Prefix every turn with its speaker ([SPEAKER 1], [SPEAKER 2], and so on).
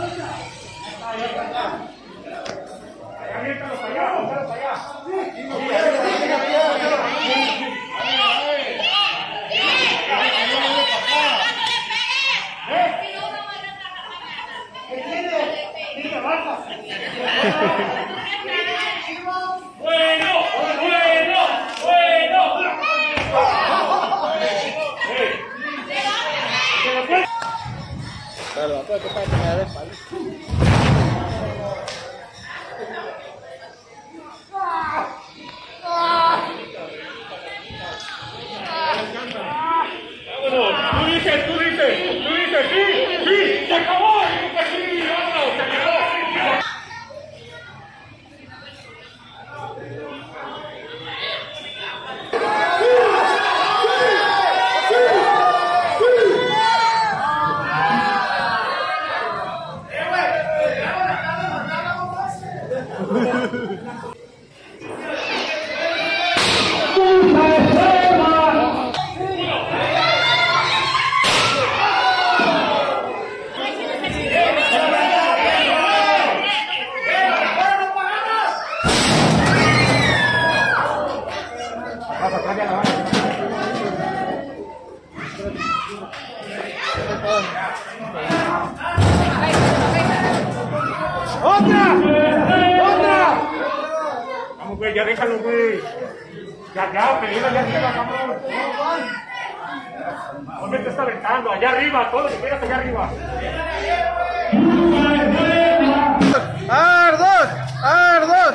[SPEAKER 1] allá, allá, allá, allá, allá, allá, allá, allá, 这个袋子买的便宜。¡Otra! ¡Otra! Vamos, güey, ya déjalo, güey. Ya, ya, pedida, ya llega, cabrón. ¿Dónde te está aventando? Allá arriba, todos, espérate allá arriba.
[SPEAKER 2] ¡Ardos! ¡Ardos!